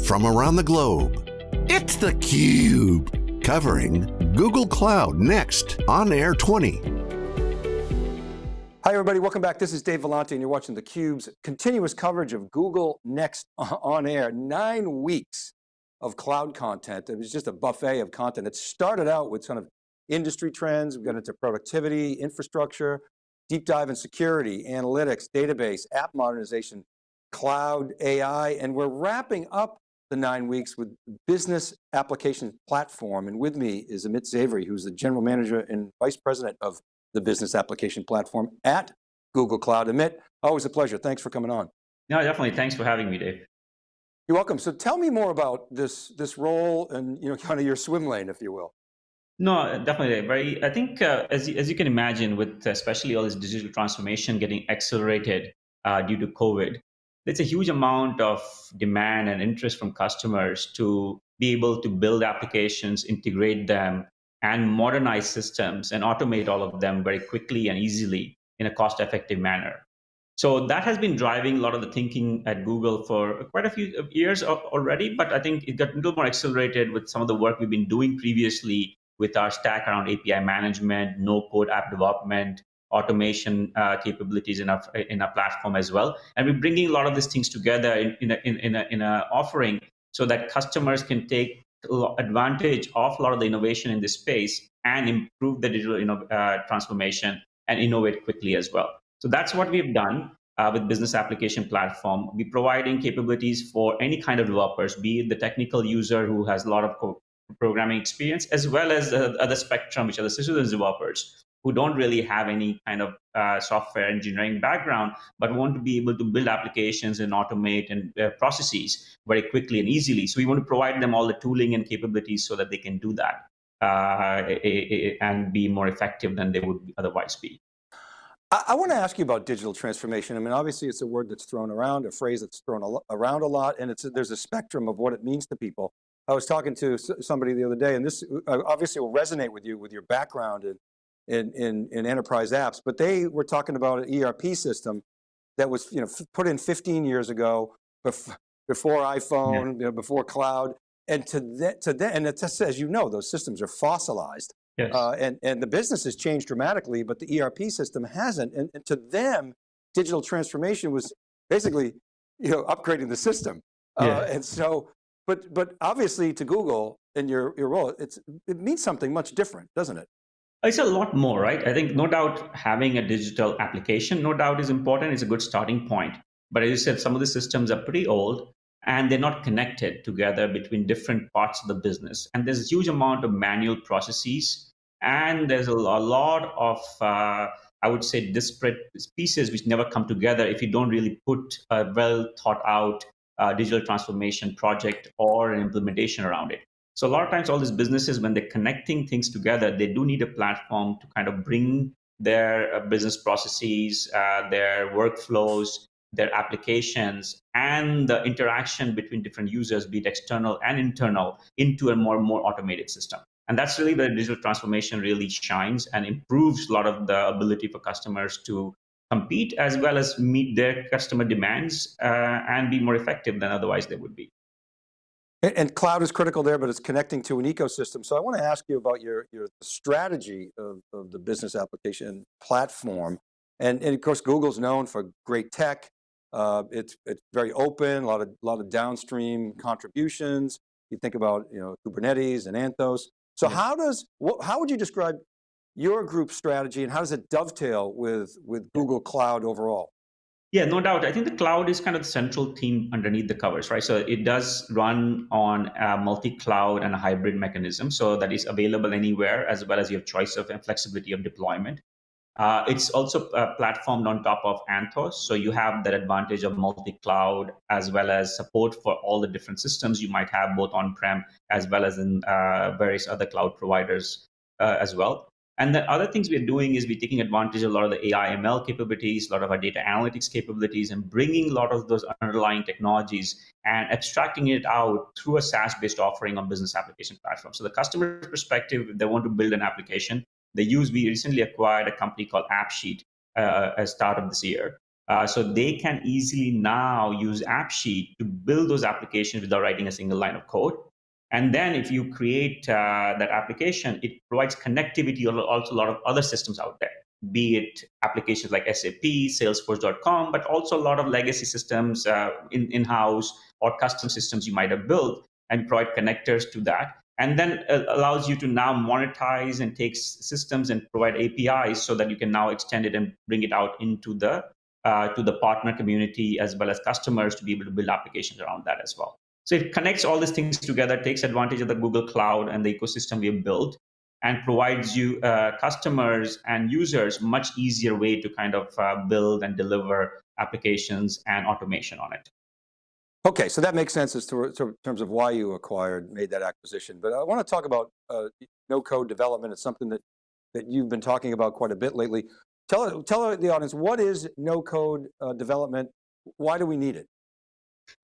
from around the globe. It's theCUBE, covering Google Cloud Next on Air 20. Hi everybody, welcome back. This is Dave Vellante and you're watching theCUBE's continuous coverage of Google Next on air. Nine weeks of cloud content. It was just a buffet of content. It started out with kind of industry trends, we got into productivity, infrastructure, deep dive in security, analytics, database, app modernization, cloud, AI, and we're wrapping up the nine weeks with business application platform. And with me is Amit Zavery, who's the general manager and vice president of the business application platform at Google Cloud. Amit, always a pleasure. Thanks for coming on. No, definitely. Thanks for having me, Dave. You're welcome. So tell me more about this this role and you know kind of your swim lane, if you will. No, definitely. Very. I think uh, as as you can imagine, with especially all this digital transformation getting accelerated uh, due to COVID, there's a huge amount of demand and interest from customers to be able to build applications, integrate them, and modernize systems and automate all of them very quickly and easily in a cost effective manner. So that has been driving a lot of the thinking at Google for quite a few years already, but I think it got a little more accelerated with some of the work we've been doing previously with our stack around API management, no code app development, automation uh, capabilities in our in our platform as well. And we're bringing a lot of these things together in in a, in, in a, in a offering so that customers can take advantage of a lot of the innovation in this space and improve the digital you know, uh, transformation and innovate quickly as well. So that's what we've done uh, with Business Application Platform. We're providing capabilities for any kind of developers, be it the technical user who has a lot of programming experience, as well as the other spectrum, which are the citizens developers who don't really have any kind of uh, software engineering background, but want to be able to build applications and automate and uh, processes very quickly and easily. So we want to provide them all the tooling and capabilities so that they can do that uh, and be more effective than they would otherwise be. I, want to ask you about digital transformation. I mean, obviously it's a word that's thrown around, a phrase that's thrown a around a lot, and it's there's a spectrum of what it means to people. I was talking to somebody the other day, and this uh, obviously will resonate with you with your background in in, in, in enterprise apps, but they were talking about an ERP system that was you know, put in 15 years ago, before, before iPhone, yeah. you know, before cloud, and to that, to that, and it just says, you know, those systems are fossilized. Yes. Uh, and, and the business has changed dramatically, but the ERP system hasn't. And, and, to them, digital transformation was basically, you know, upgrading the system. Uh, yeah. Uh, and so, but, but obviously to Google and your, your role, it's, it means something much different, doesn't it? It's a lot more, right? I think no doubt having a digital application, no doubt is important. It's a good starting point. But as you said, some of the systems are pretty old and they're not connected together between different parts of the business. And there's a huge amount of manual processes and there's a, lot of, uh, I would say, disparate pieces which never come together if you don't really put a well thought out uh, digital transformation project or an implementation around it. So a lot of times, all these businesses, when they're connecting things together, they do need a platform to kind of bring their uh, business processes, uh, their workflows, their applications, and the interaction between different users, be it external and internal, into a more more automated system. And that's really where digital transformation really shines and improves a lot of the ability for customers to compete as well as meet their customer demands uh, and be more effective than otherwise they would be. And, and, cloud is critical there, but it's connecting to an ecosystem. So I want to ask you about your, your strategy of, of the business application platform. And, and of course, Google's known for great tech. Uh, it's, it's very open, a lot of, a lot of downstream contributions. You think about you know, Kubernetes and Anthos. So yeah. how does, how would you describe your group strategy and how does it dovetail with, with Google Cloud overall? Yeah, no doubt. I think the cloud is kind of the central theme underneath the covers, right? So it does run on a multi-cloud and a hybrid mechanism, so that is available anywhere, as well as your choice of and flexibility of deployment. Uh, it's also uh, platformed on top of Anthos, so you have that advantage of multi-cloud as well as support for all the different systems you might have, both on-prem as well as in uh, various other cloud providers uh, as well. And the other things we're doing is we're taking advantage of a lot of the AI ML capabilities, a lot of our data analytics capabilities, and bringing a lot of those underlying technologies and abstracting it out through a SaaS-based offering on business application platform. So the customer perspective, if they want to build an application, they use, we recently acquired a company called AppSheet uh, as start of this year. Uh, so they can easily now use AppSheet to build those applications without writing a single line of code. And then if you create uh, that application, it provides connectivity also a lot of other systems out there, be it applications like SAP, Salesforce.com, but also a lot of legacy systems uh, in, in-house or custom systems you might have built and provide connectors to that and then allows you to now monetize and take systems and provide APIs so that you can now extend it and bring it out into the uh, to the partner community as well as customers to be able to build applications around that as well. So it connects all these things together, takes advantage of the Google Cloud and the ecosystem we have built, and provides you uh, customers and users much easier way to kind of uh, build and deliver applications and automation on it. Okay, so that makes sense as to, in terms of why you acquired, made that acquisition. But I want to talk about uh, no code development. It's something that, that you've been talking about quite a bit lately. Tell, tell the audience, what is no code uh, development? Why do we need it?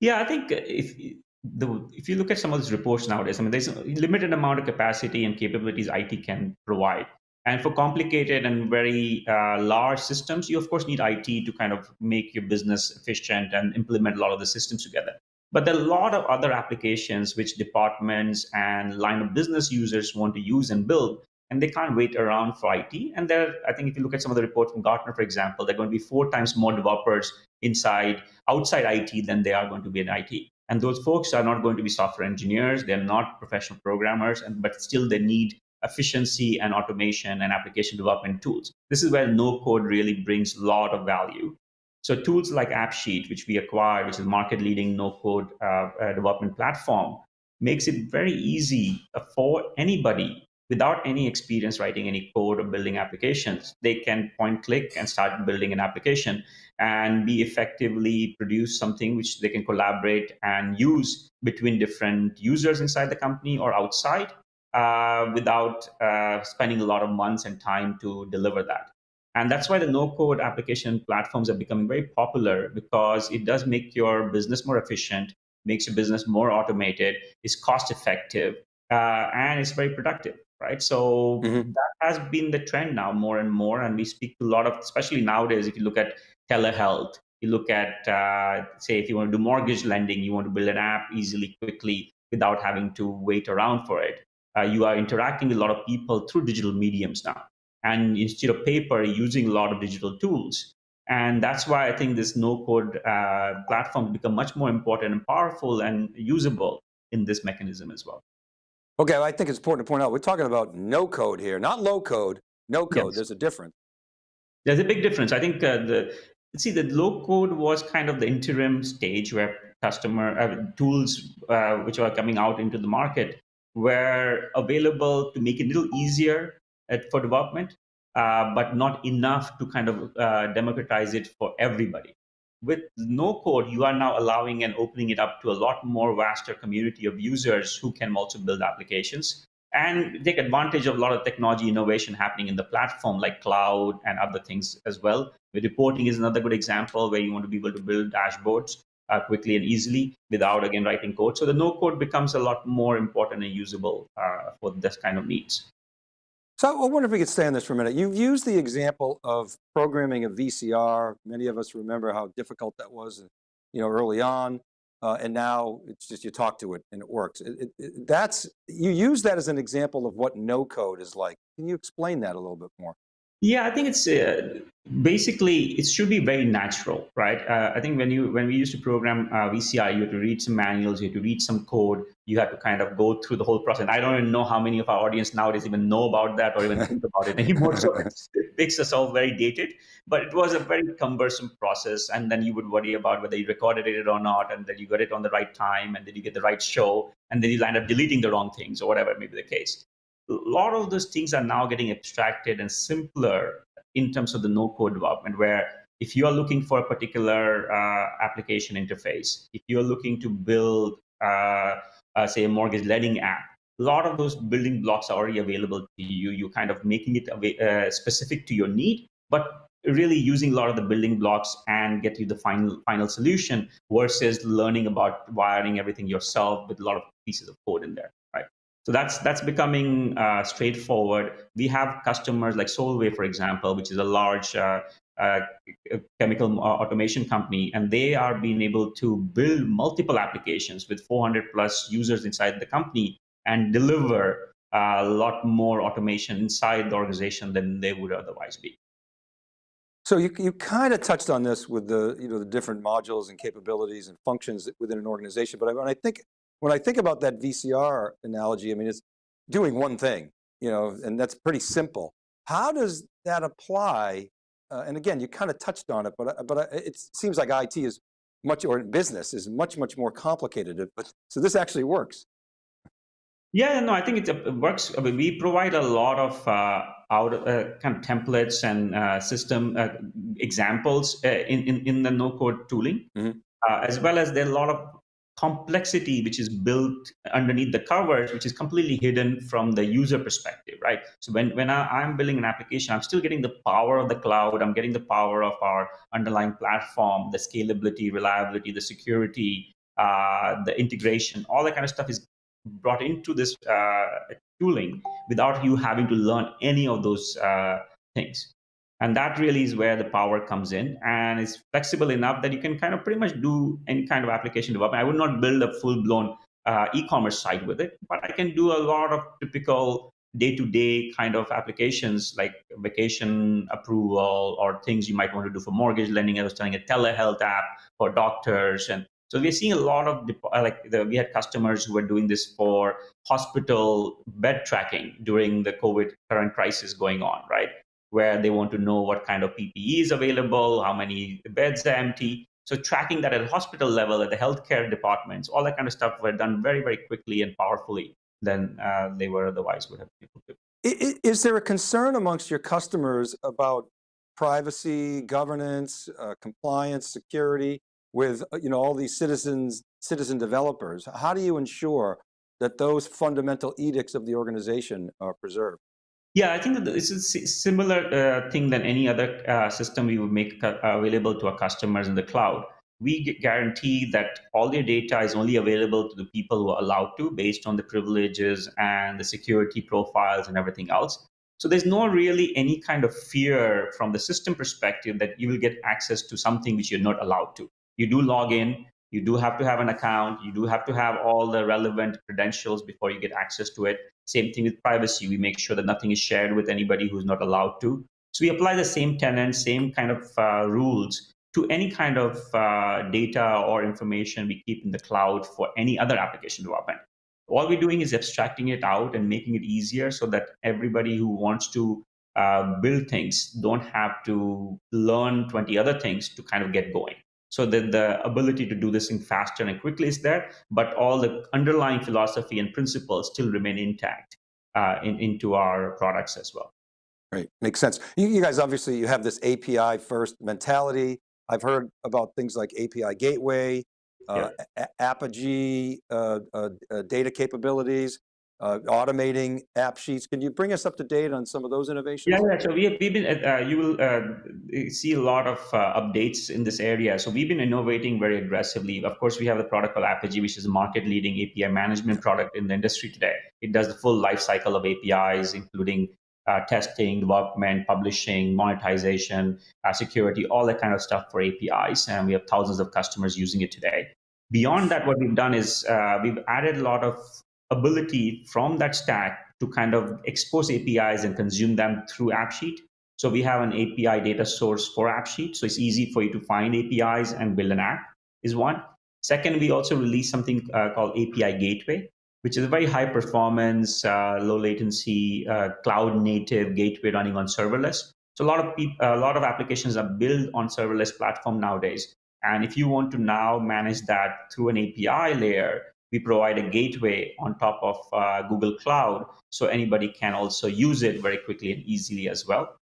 Yeah, I think if, the, if you look at some of these reports nowadays, I mean, there's a limited amount of capacity and capabilities IT can provide. And for complicated and very uh, large systems, you of course need IT to kind of make your business efficient and implement a lot of the systems together. But there are a lot of other applications which departments and line of business users want to use and build, and they can't wait around for IT. And there, I think if you look at some of the reports from Gartner, for example, there are going to be four times more developers inside outside IT than they are going to be in IT. And those folks are not going to be software engineers; they're not professional programmers, and but still they need efficiency and automation and application development tools. This is where no code really brings a lot of value. So tools like AppSheet, which we acquired, which is market leading no code uh, uh, development platform, makes it very easy for anybody without any experience writing any code or building applications. They can point click and start building an application and be effectively produce something which they can collaborate and use between different users inside the company or outside uh, without uh, spending a lot of months and time to deliver that. And that's why the no code application platforms are becoming very popular because it does make your business more efficient, makes your business more automated, is cost effective, uh, and it's very productive, right? So mm-hmm. that has been the trend now more and more. And we speak to a lot of, especially nowadays, if you look at telehealth, you look at, uh, say, if you want to do mortgage lending, you want to build an app easily, quickly, without having to wait around for it uh, you are interacting with a lot of people through digital mediums now. And instead of paper, using a lot of digital tools. And that's why I think this no code uh, platform become much more important and powerful and usable in this mechanism as well. Okay, well, I think it's important to point out, we're talking about no code here, not low code, no code. Yes. There's a difference. There's a big difference. I think uh, the, see, the low code was kind of the interim stage where customer uh, tools uh, which are coming out into the market were available to make it a little easier at, for development, uh, but not enough to kind of uh, democratize it for everybody. With no code, you are now allowing and opening it up to a lot more vaster community of users who can also build applications and take advantage of a lot of technology innovation happening in the platform like cloud and other things as well. Reporting is another good example where you want to be able to build dashboards uh, quickly and easily without again writing code. So the no code becomes a lot more important and usable uh, for this kind of needs. So I wonder if we could stay on this for a minute. You've used the example of programming a VCR. Many of us remember how difficult that was, you know, early on. Uh, and now it's just you talk to it and it works. It, it, it, that's you use that as an example of what no code is like. Can you explain that a little bit more? Yeah, I think it's uh, basically it should be very natural, right? Uh, I think when you when we used to program uh, VCR, you had to read some manuals, you had to read some code, you had to kind of go through the whole process. I don't even know how many of our audience nowadays even know about that or even think about it anymore. So it makes us all very dated. But it was a very cumbersome process, and then you would worry about whether you recorded it or not, and then you got it on the right time, and then you get the right show, and then you end up deleting the wrong things or whatever may be the case a lot of those things are now getting abstracted and simpler in terms of the no code development where if you are looking for a particular uh, application interface if you're looking to build uh, uh, say a mortgage lending app a lot of those building blocks are already available to you. You're kind of making it uh, specific to your need but really using a lot of the building blocks and get you the final final solution versus learning about wiring everything yourself with a lot of pieces of code in there so that's that's becoming uh, straightforward. We have customers like Solvay, for example, which is a large uh, uh, chemical automation company, and they are being able to build multiple applications with 400 plus users inside the company and deliver a lot more automation inside the organization than they would otherwise be. So you, you kind of touched on this with the, you know, the different modules and capabilities and functions within an organization, but I think, when I think about that VCR analogy, I mean, it's doing one thing, you know, and that's pretty simple. How does that apply? Uh, and again, you kind of touched on it, but, but it seems like IT is much, or business is much, much more complicated. But, so this actually works. Yeah, no, I think it works. I mean, we provide a lot of uh, out uh, kind of templates and uh, system uh, examples uh, in, in, in the no code tooling, mm-hmm. Uh, as well as there are a lot of complexity which is built underneath the covers, which is completely hidden from the user perspective, right? So when, when I, am building an application, I'm still getting the power of the cloud, I'm getting the power of our underlying platform, the scalability, reliability, the security, the integration, all that kind of stuff is brought into this uh, tooling without you having to learn any of those uh, things. And that really is where the power comes in and it's flexible enough that you can kind of pretty much do any kind of application development. I would not build a full blown uh, e-commerce site with it, but I can do a lot of typical day-to-day kind of applications like vacation approval or things you might want to do for mortgage lending. I was telling a telehealth app for doctors and so we're seeing a lot of uh, like the, we had customers who were doing this for hospital bed tracking during the COVID current crisis going on, right? Where they want to know what kind of PPE is available, how many beds are empty. So tracking that at hospital level, at the healthcare departments, all that kind of stuff were done very, very quickly and powerfully than uh, they were otherwise would have been able to. Is there a concern amongst your customers about privacy, governance, uh, compliance, security? with uh, you know all these citizens, citizen developers. How do you ensure that those fundamental edicts of the organization are preserved? Yeah, I think this is a similar uh, thing than any other uh, system we would make available to our customers in the cloud. We guarantee that all their data is only available to the people who are allowed to based on the privileges and the security profiles and everything else. So there's no really any kind of fear from the system perspective that you will get access to something which you're not allowed to you do log in you do have to have an account. You do have to have all the relevant credentials before you get access to it. Same thing with privacy. We make sure that nothing is shared with anybody who's not allowed to. So we apply the same tenants same kind of uh, rules to any kind of uh, data or information we keep in the cloud for any other application development. All we're doing is abstracting it out and making it easier so that everybody who wants to uh, build things don't have to learn 20 other things to kind of get going so that the ability to do this thing faster and quickly is there, but all the underlying philosophy and principles still remain intact uh, in, into our products as well. Right, makes sense. You, you, guys obviously you have this API first mentality. I've heard about things like API Gateway, uh, yeah. Apigee, uh, uh, uh, data capabilities automating AppSheets. Can you bring us up to date on some of those innovations? Yeah, yeah. So we have, we've been, uh, you will uh, see a lot of uh, updates in this area. So we've been innovating very aggressively. Of course, we have the product called Apigee, which is a market leading API management product in the industry today. It does the full life cycle of APIs, including uh, testing, development, publishing, monetization, uh, security, all that kind of stuff for APIs. And we have thousands of customers using it today. Beyond that, what we've done is we've added a lot of ability from that stack to kind of expose APIs and consume them through AppSheet. So we have an API data source for AppSheet. So it's easy for you to find APIs and build an app is one. Second, we also released something uh, called API Gateway, which is a very high performance, uh, low latency, uh, cloud native gateway running on serverless. So a lot of people, a lot of applications are built on serverless platform nowadays. And if you want to now manage that through an API layer, we provide a gateway on top of uh, Google Cloud so anybody can also use it very quickly and easily as well.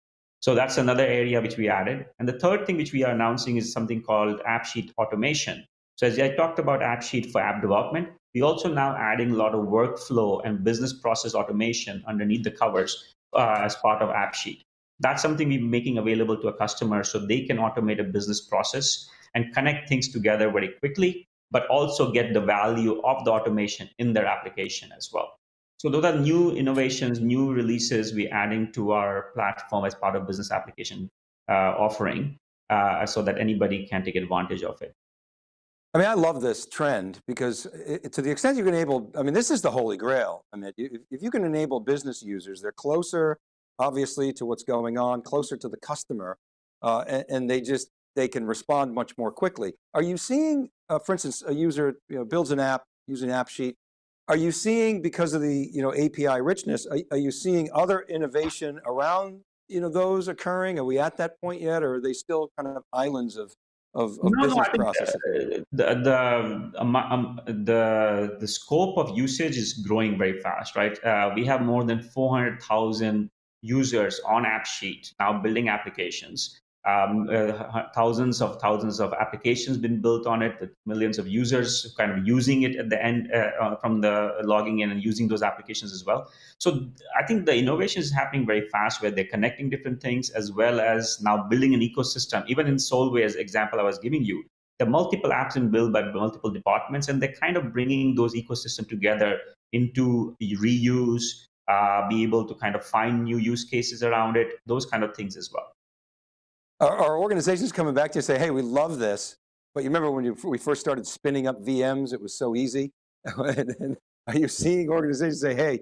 So that's another area which we added. And the third thing which we are announcing is something called AppSheet automation. So as I talked about AppSheet for app development, we also now adding a lot of workflow and business process automation underneath the covers uh, as part of AppSheet. That's something we're making available to a customer so they can automate a business process and connect things together very quickly but also get the value of the automation in their application as well. So those are new innovations, new releases we're adding to our platform as part of business application offering uh, so that anybody can take advantage of it. I mean, I love this trend because it, to the extent you can enable, I mean, this is the holy grail. I mean, if you can enable business users, they're closer, obviously, to what's going on, closer to the customer, uh, and, and, they just, they can respond much more quickly. Are you seeing, uh, for instance, a user you know, builds an app using AppSheet, are you seeing, because of the you know, API richness, are, are you seeing other innovation around you know, those occurring? Are we at that point yet, or are they still kind of islands of of, of no, business no, processes? The the, um, um, the the scope of usage is growing very fast, right? Uh, we have more than four hundred thousand users on AppSheet now building applications um, uh, thousands of thousands of applications been built on it millions of users kind of using it at the end uh, uh, from the logging in and using those applications as well. So i think the innovation is happening very fast where they're connecting different things as well as now building an ecosystem. Even in Solvay as example i was giving you the multiple apps been built by multiple departments and they're kind of bringing those ecosystem together into reuse uh, be able to kind of find new use cases around it those kind of things as well are, are organizations coming back to you say, hey, we love this, but you remember when you, we first started spinning up VMs, it was so easy. and are you seeing organizations say, hey,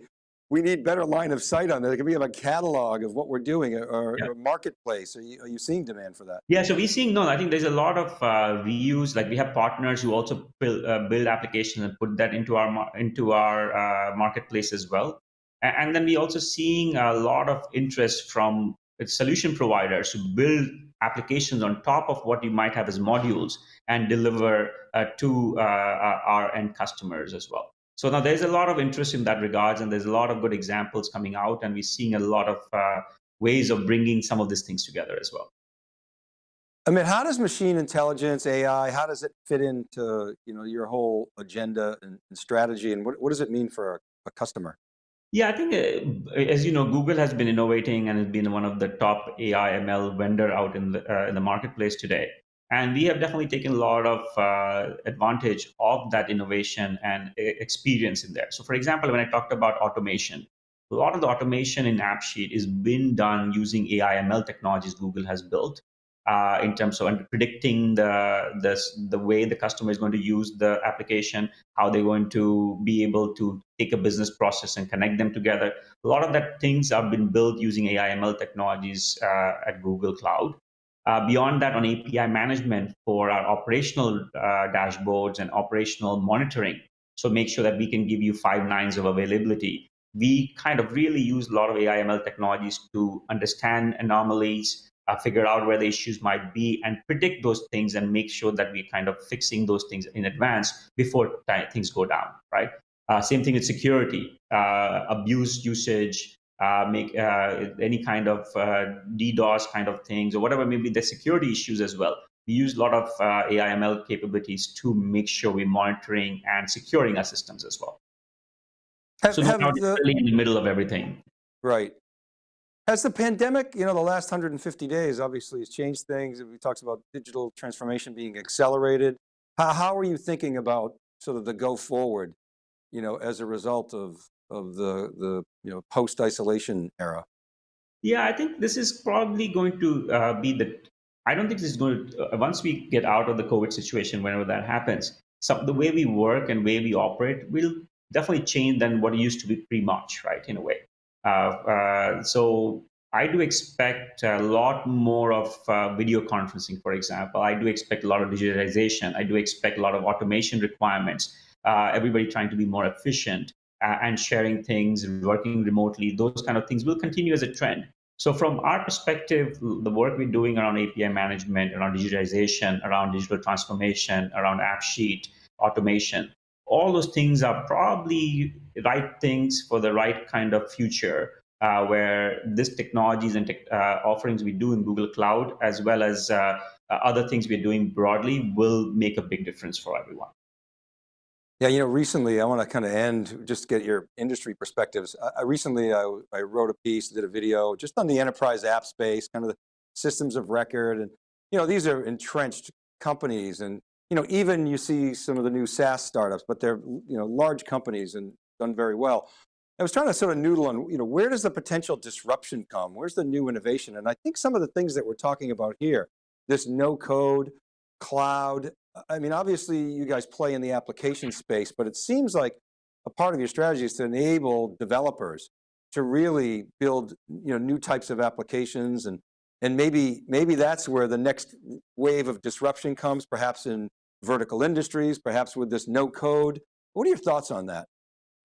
we need better line of sight on that. It can be a catalog of what we're doing or, yeah. a marketplace. Are you, are you seeing demand for that? Yeah, so we're seeing, no, I think there's a lot of uh, reuse. Like we have partners who also build, uh, build applications and put that into our, into our uh, marketplace as well. And, and then we're also seeing a lot of interest from solution providers who build applications on top of what you might have as modules and deliver uh, to uh, uh, our end customers as well. So now there's a lot of interest in that regards, and there's a lot of good examples coming out, and we're seeing a lot of uh, ways of bringing some of these things together as well. I mean, how does machine intelligence, AI, how does it fit into you know your whole agenda and, and strategy, and what, what does it mean for a, a customer? Yeah, I think uh, as you know, Google has been innovating and has been one of the top AI ML vendor out in the uh, in the marketplace today. And we have definitely taken a lot of uh, advantage of that innovation and experience in there. So, for example, when I talked about automation, a lot of the automation in AppSheet is been done using AI ML technologies Google has built uh, in terms of predicting the, the the way the customer is going to use the application, how they're going to be able to take a business process and connect them together. A lot of that things have been built using AI ML technologies uh, at Google Cloud. Uh, beyond that, on API management for our operational uh, dashboards and operational monitoring, so make sure that we can give you five nines of availability. We kind of really use a lot of AI ML technologies to understand anomalies, uh, figure out where the issues might be and predict those things and make sure that we're kind of fixing those things in advance before things go down, right? Uh, same thing with security, uh, abuse usage, uh, make uh, any kind of uh, DDoS kind of things or whatever, maybe the security issues as well. We use a lot of AIML capabilities to make sure we're monitoring and securing our systems as well. Have, so have the, really in the middle of everything. Right. Has the pandemic, you know, the last 150 days obviously has changed things. We talked about digital transformation being accelerated. How, how are you thinking about sort of the go forward, you know, as a result of, of the, the you know, post-isolation era? Yeah, I think this is probably going to uh, be the, I don't think this is going to, uh, once we get out of the COVID situation, whenever that happens, some, the way we work and way we operate will definitely change than what it used to be pre-March, right, in a way. Uh, uh, so I do expect a lot more of uh, video conferencing, for example. I do expect a lot of digitization. I do expect a lot of automation requirements. everybody trying to be more efficient and sharing things, working remotely. Those kind of things will continue as a trend. So, from our perspective, the work we're doing around API management, around digitization, around digital transformation, around AppSheet, automation, all those things are probably right things for the right kind of future uh, where this technologies and uh, offerings we do in Google Cloud, as well as uh, other things we're doing broadly, will make a big difference for everyone. Yeah, you know, recently I want to kind of end, just get your industry perspectives. I recently I, I, wrote a piece, did a video just on the enterprise app space, kind of the systems of record, and you know, these are entrenched companies, and you know, even you see some of the new SaaS startups, but they're, you know, large companies and done very well. I was trying to sort of noodle on, you know, where does the potential disruption come? Where's the new innovation? And I think some of the things that we're talking about here, this no code, cloud, I mean, obviously you guys play in the application space, but it seems like a part of your strategy is to enable developers to really build you know, new types of applications and, and maybe, maybe that's where the next wave of disruption comes, perhaps in vertical industries, perhaps with this no code. What are your thoughts on that?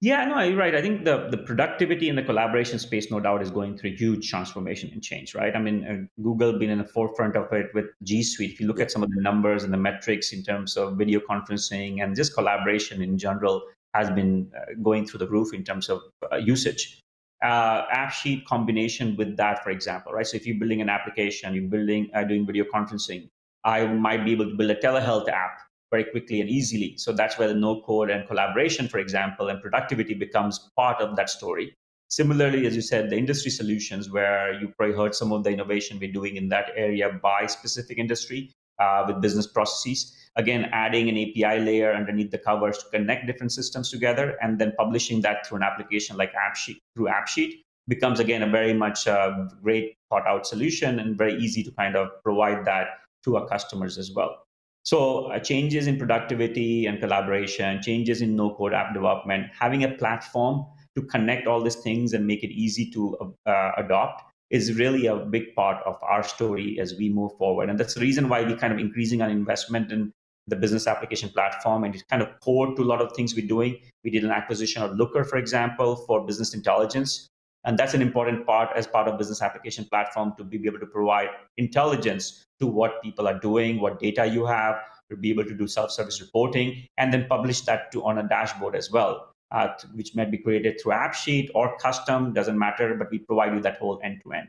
Yeah, no, you're right. I think the, the productivity and the collaboration space, no doubt, is going through huge transformation and change, right? I mean, uh, Google been in the forefront of it with G Suite. If you look at some of the numbers and the metrics in terms of video conferencing and just collaboration in general, has been uh, going through the roof in terms of uh, usage. Uh, AppSheet combination with that, for example, right? So if you're building an application, you're building uh, doing video conferencing, I might be able to build a telehealth app very quickly and easily. So that's where the no code and collaboration, for example, and productivity becomes part of that story. Similarly, as you said, the industry solutions, where you probably heard some of the innovation we're doing in that area by specific industry uh, with business processes. Again, adding an API layer underneath the covers to connect different systems together and then publishing that through an application like AppSheet through AppSheet becomes again a very much uh, great thought out solution and very easy to kind of provide that to our customers as well. So uh, changes in productivity and collaboration, changes in no code app development, having a platform to connect all these things and make it easy to uh, adopt is really a big part of our story as we move forward. And that's the reason why we're kind of increasing our investment in the business application platform and it's kind of core to a lot of things we're doing. We did an acquisition of Looker, for example, for business intelligence. And that's an important part as part of business application platform to be able to provide intelligence to what people are doing, what data you have, to be able to do self-service reporting, and then publish that to on a dashboard as well, uh, which might be created through AppSheet or custom, doesn't matter, but we provide you that whole end-to-end.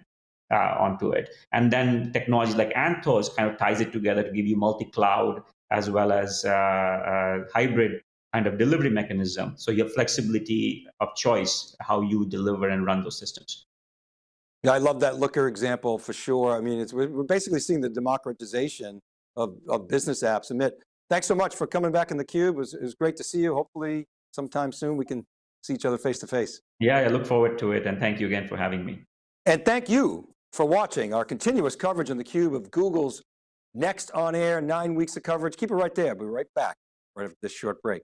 Uh, onto it. And then technology like Anthos kind of ties it together to give you multi-cloud as well as uh, uh hybrid kind of delivery mechanism. So your flexibility of choice how you deliver and run those systems. Yeah, I love that Looker example for sure. I mean, it's, we're basically seeing the democratization of, of business apps. Amit, thanks so much for coming back in theCUBE. It was, it was great to see you. Hopefully sometime soon we can see each other face to face. Yeah, I look forward to it and thank you again for having me. And thank you for watching our continuous coverage on theCUBE of Google's next on air, nine weeks of coverage. Keep it right there, we'll be right back right after this short break.